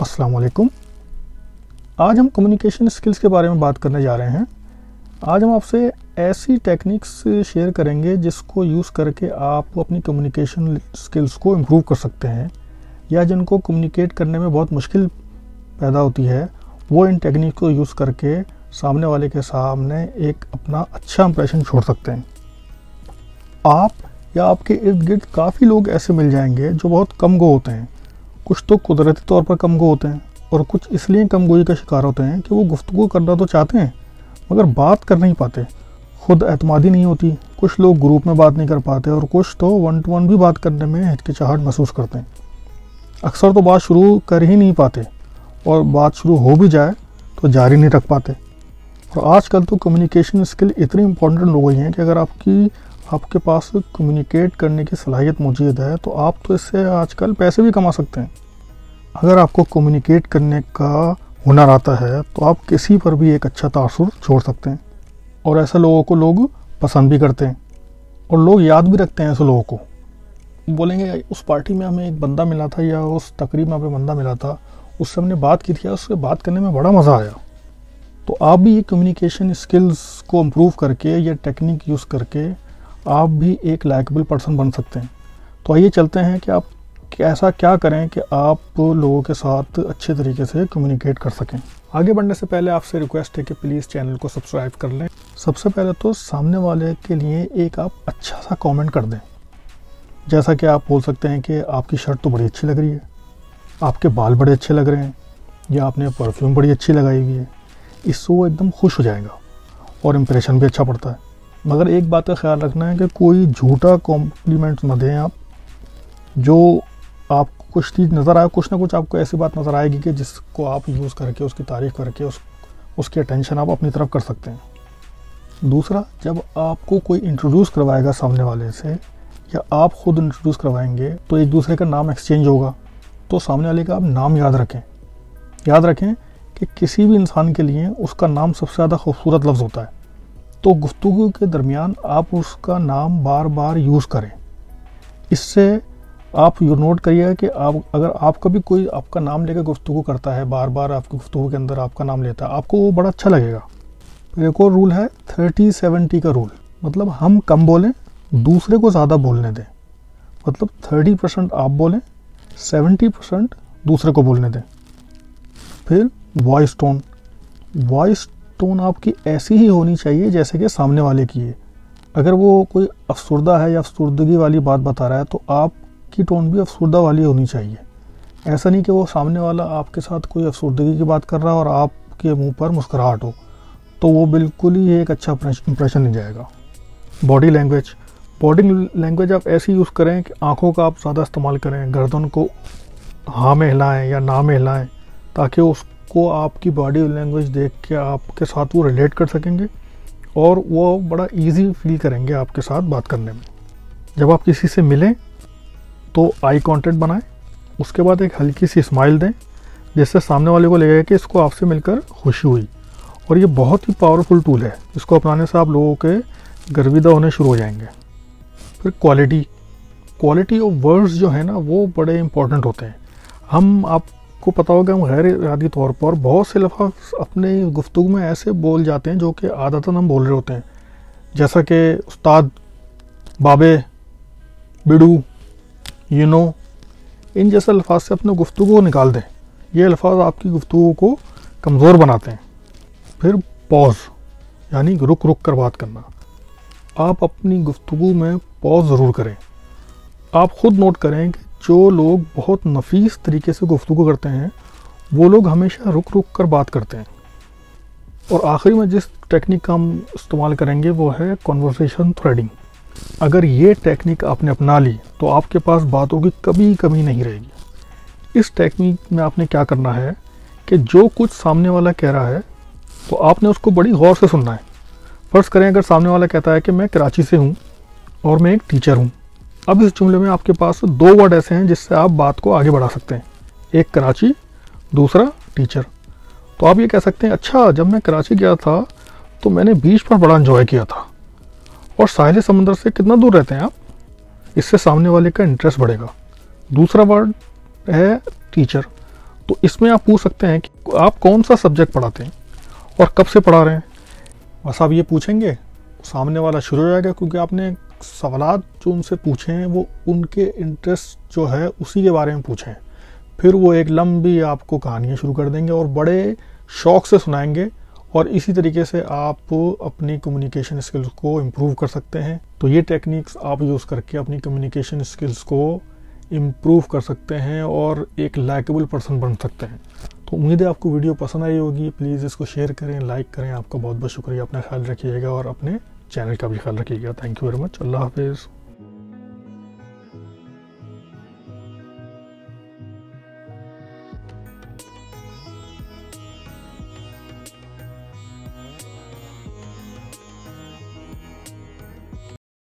अस्सलाम वालेकुम आज हम कम्युनिकेशन स्किल्स के बारे में बात करने जा रहे हैं। आज हम आपसे ऐसी टेक्निक्स शेयर करेंगे जिसको यूज़ करके आप अपनी कम्युनिकेशन स्किल्स को इम्प्रूव कर सकते हैं, या जिनको कम्युनिकेट करने में बहुत मुश्किल पैदा होती है, वो इन टेक्निक को यूज़ करके सामने वाले के सामने एक अपना अच्छा इंप्रेशन छोड़ सकते हैं। आप या आपके इर्द गिर्द काफ़ी लोग ऐसे मिल जाएँगे जो बहुत कम गो होते हैं। कुछ तो कुदरती तौर पर कम गो होते हैं और कुछ इसलिए कम गोई का शिकार होते हैं कि वो गुफ्तु करना तो चाहते हैं, मगर बात कर नहीं पाते। खुद एतमादी नहीं होती, कुछ लोग ग्रुप में बात नहीं कर पाते और कुछ तो वन टू वन भी बात करने में हिचकिचाहट महसूस करते हैं। अक्सर तो बात शुरू कर ही नहीं पाते और बात शुरू हो भी जाए तो जारी नहीं रख पाते। और आजकल तो कम्युनिकेशन स्किल इतनी इंपॉर्टेंट हो गई हैं कि अगर आपकी आपके पास कम्युनिकेट करने की सलाहियत मौजूद है तो आप तो इससे आजकल पैसे भी कमा सकते हैं। अगर आपको कम्युनिकेट करने का हुनर आता है तो आप किसी पर भी एक अच्छा तासुर छोड़ सकते हैं। और ऐसे लोगों को लोग पसंद भी करते हैं। और लोग याद भी रखते हैं ऐसे लोगों को। बोलेंगे, उस पार्टी में हमें एक बंदा मिला था, या उस तकरीब में हमें बंदा मिला था, उससे हमने बात की थी उससे बात करने में बड़ा मज़ा आया। तो आप भी ये कम्युनिकेशन स्किल्स को इम्प्रूव करके, या टेक्निक यूज़ करके आप भी एक लाइकेबल पर्सन बन सकते हैं। तो आइए चलते हैं कि आप ऐसा क्या करें कि आप लोगों के साथ अच्छे तरीके से कम्युनिकेट कर सकें। आगे बढ़ने से पहले आपसे रिक्वेस्ट है कि प्लीज़ चैनल को सब्सक्राइब कर लें। सबसे पहले तो सामने वाले के लिए एक आप अच्छा सा कमेंट कर दें। जैसा कि आप बोल सकते हैं कि आपकी शर्ट तो बड़ी अच्छी लग रही है। आपके बाल बड़े अच्छे लग रहे हैं। या आपने परफ्यूम बड़ी अच्छी लगाई हुई है। इससे वो एकदम खुश हो जाएगा और इम्प्रेशन भी अच्छा पड़ता है। मगर एक बात का ख्याल रखना है कि कोई झूठा कॉम्प्लीमेंट न दें आप, जो आपको कुछ चीज़ नज़र आए, कुछ ना कुछ आपको ऐसी बात नज़र आएगी कि जिसको आप यूज़ करके, उसकी तारीफ़ करके, उस, उसकी अटेंशन आप अपनी तरफ़ कर सकते हैं। दूसरा, जब आपको कोई इंट्रोड्यूस करवाएगा सामने वाले से, या आप खुद इंट्रोड्यूस करवाएँगे तो एक दूसरे का नाम एक्सचेंज होगा। तो सामने वाले का आप नाम याद रखें। याद रखें कि किसी भी इंसान के लिए उसका नाम सबसे ज़्यादा खूबसूरत लफ्ज़ होता है। तो गुफ्तु के दरमियान आप उसका नाम बार बार यूज़ करें। इससे आप यू नोट करिएगा कि आप, अगर आपका भी कोई आपका नाम लेकर गुफ्तु करता है, बार बार आपकी गुफ्तु के अंदर आपका नाम लेता है, आपको वो बड़ा अच्छा लगेगा। फिर एक और रूल है थर्टी सेवेंटी का रूल मतलब हम कम बोलें, दूसरे को ज़्यादा बोलने दें। मतलब थर्टी परसेंट आप बोलें सेवेंटी परसेंट दूसरे को बोलने दें। फिर वॉइस टोन वॉइस टोन आपकी ऐसी ही होनी चाहिए जैसे कि सामने वाले की है। अगर वो कोई अफसरदा है या अफसरदगी वाली बात बता रहा है तो आपकी टोन भी अफसरदा वाली होनी चाहिए। ऐसा नहीं कि वो सामने वाला आपके साथ कोई अफसरदगी की बात कर रहा है और आपके मुँह पर मुस्कुराहट हो तो वो बिल्कुल ही एक अच्छा इंप्रेशन नहीं जाएगा। बॉडी लैंग्वेज बॉडी लैंग्वेज आप ऐसी यूज़ करें कि आँखों का आप ज़्यादा इस्तेमाल करें, गर्दन को हाँ में हिलाएँ या ना में हिलाएँ, ताकि उस को आपकी बॉडी लैंग्वेज देख के आपके साथ वो रिलेट कर सकेंगे और वो बड़ा इजी फील करेंगे आपके साथ बात करने में। जब आप किसी से मिलें तो आई कांटेक्ट बनाएँ, उसके बाद एक हल्की सी स्माइल दें, जिससे सामने वाले को लगेगा कि इसको आपसे मिलकर खुशी हुई। और ये बहुत ही पावरफुल टूल है। इसको अपनाने से आप लोगों के गर्विदा होने शुरू हो जाएँगे। फिर क्वालिटी क्वालिटी ऑफ़ वर्ड्स जो है ना, वो बड़े इंपॉर्टेंट होते हैं। हम आप को पता होगा, हम गैर इरादी तौर पर बहुत से लफाज अपने गुफ्तु में ऐसे बोल जाते हैं जो कि आदतन हम बोल रहे होते हैं। जैसा कि उस्ताद बाबे बिडू यू नो इन जैसे अल्फाज से अपने गुफ्तु को निकाल दें। ये अल्फाज आपकी गुफ्तु को कमज़ोर बनाते हैं। फिर पॉज यानी रुक रुक कर बात करना। आप अपनी गुफ्तु में पॉज ज़रूर करें। आप ख़ुद नोट करें कि जो लोग बहुत नफीस तरीके से गुफ्तु करते हैं, वो लोग हमेशा रुक रुक कर बात करते हैं। और आखिरी में जिस टेक्निक का हम इस्तेमाल करेंगे, वो है कॉन्वर्सेशन थ्रेडिंग अगर ये टेक्निक आपने अपना ली तो आपके पास बातों की कभी कमी नहीं रहेगी। इस टेक्निक में आपने क्या करना है कि जो कुछ सामने वाला कह रहा है तो आपने उसको बड़ी गौर से सुनना है। फ़र्ज़ करें, अगर सामने वाला कहता है कि मैं कराची से हूँ और मैं एक टीचर हूँ अब इस जुमले में आपके पास दो वर्ड ऐसे हैं जिससे आप बात को आगे बढ़ा सकते हैं। एक कराची, दूसरा टीचर। तो आप ये कह सकते हैं अच्छा जब मैं कराची गया था तो मैंने बीच पर बड़ा इन्जॉय किया था। और साहिल समंदर से कितना दूर रहते हैं आप? इससे सामने वाले का इंटरेस्ट बढ़ेगा। दूसरा वर्ड है टीचर। तो इसमें आप पूछ सकते हैं कि आप कौन सा सब्जेक्ट पढ़ाते हैं और कब से पढ़ा रहे हैं? बस आप ये पूछेंगे, सामने वाला शुरू हो जाएगा क्योंकि आपने सवाल जो उनसे पूछे वो उनके इंटरेस्ट जो है, उसी के बारे में पूछें फिर वो एक लंबी आपको कहानियाँ शुरू कर देंगे और बड़े शौक से सुनाएँगे और इसी तरीके से आप अपनी कम्युनिकेशन स्किल्स को इम्प्रूव कर सकते हैं। तो ये टेक्निक्स आप यूज़ करके अपनी कम्युनिकेशन स्किल्स को इम्प्रूव कर सकते हैं और एक लाइकेबल पर्सन बन सकते हैं। तो उम्मीद है आपको वीडियो पसंद आई होगी। प्लीज़ इसको शेयर करें लाइक करें। आपका बहुत बहुत शुक्रिया। अपना ख्याल रखिएगा और अपने चैनल का भी ख्याल रखिएगा। थैंक यू वेरी मच अल्लाह हाफिज़।